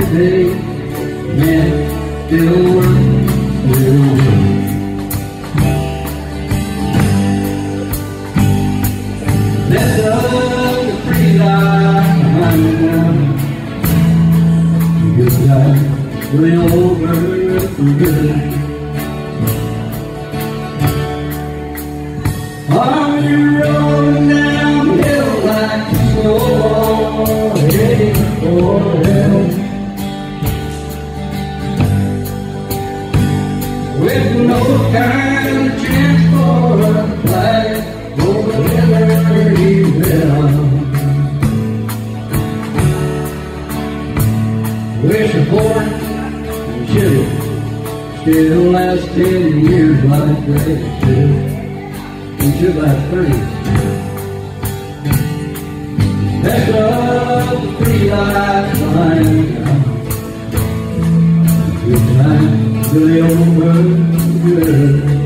yesterday. Man, still work, still work. That's the pretty life behind now. Good life, really over for good. Are you like for hell? With no kind of chance for a flag over Liberty Bell. Wish a boy should still last ten years like they. We should last thirty. That's free life line now. Good really over good.